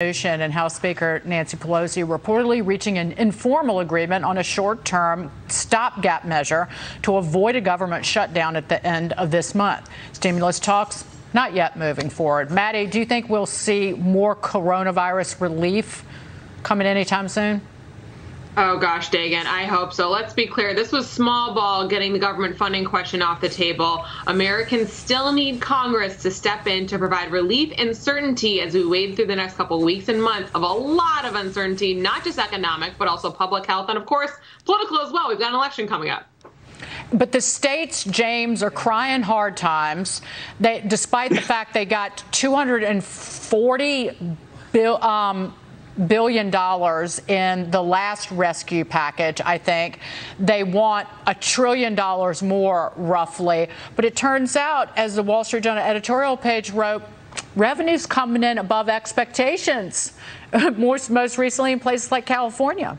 and House Speaker Nancy Pelosi reportedly reaching an informal agreement on a short-term stopgap measure to avoid a government shutdown at the end of this month. Stimulus talks not yet moving forward. Mattie, do you think we'll see more coronavirus relief coming anytime soon? Oh gosh, Dagen, I hope so. Let's be clear. This was small ball getting the government funding question off the table. Americans still need Congress to step in to provide relief and certainty as we wade through the next couple weeks and months of a lot of uncertainty, not just economic, but also public health and, of course, political as well. We've got an election coming up. But the states, James, are crying hard times. They, despite the fact they got 240 bill. Um, billion dollars in the last rescue package, I think. They want a trillion dollars more, roughly. But it turns out, as the Wall Street Journal editorial page wrote, revenues coming in above expectations, most, most recently in places like California.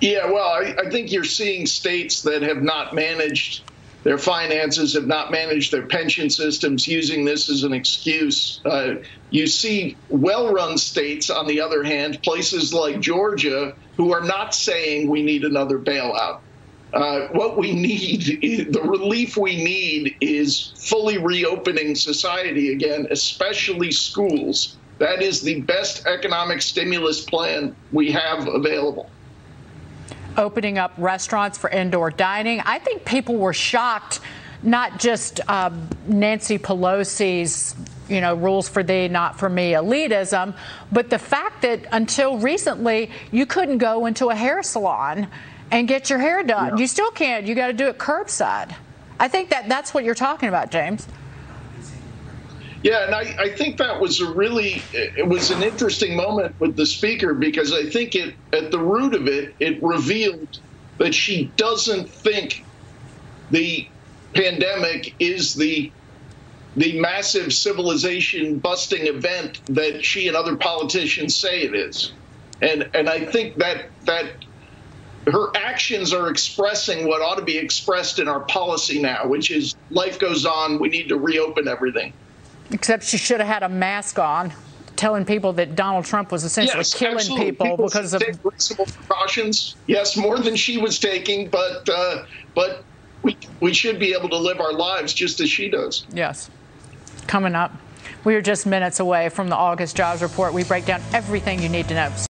Yeah, well, I, I think you're seeing states that have not managed their finances, have not managed their pension systems, using this as an excuse. Uh, you see well run states, on the other hand, places like Georgia, who are not saying we need another bailout. Uh, what we need, the relief we need, is fully reopening society again, especially schools. That is the best economic stimulus plan we have available opening up restaurants for indoor dining. I think people were shocked, not just uh, Nancy Pelosi's you know, rules for thee, not for me elitism, but the fact that until recently you couldn't go into a hair salon and get your hair done. Yeah. You still can't. You got to do it curbside. I think that that's what you're talking about, James. Yeah, and I, I think that was a really it was an interesting moment with the speaker because I think it at the root of it it revealed that she doesn't think the pandemic is the the massive civilization busting event that she and other politicians say it is. And and I think that that her actions are expressing what ought to be expressed in our policy now, which is life goes on, we need to reopen everything. Except she should have had a mask on, telling people that Donald Trump was essentially yes, killing absolutely. people, people because of reasonable precautions. Yes, more than she was taking, but uh, but we we should be able to live our lives just as she does. Yes, coming up. We are just minutes away from the August jobs report. We break down everything you need to know.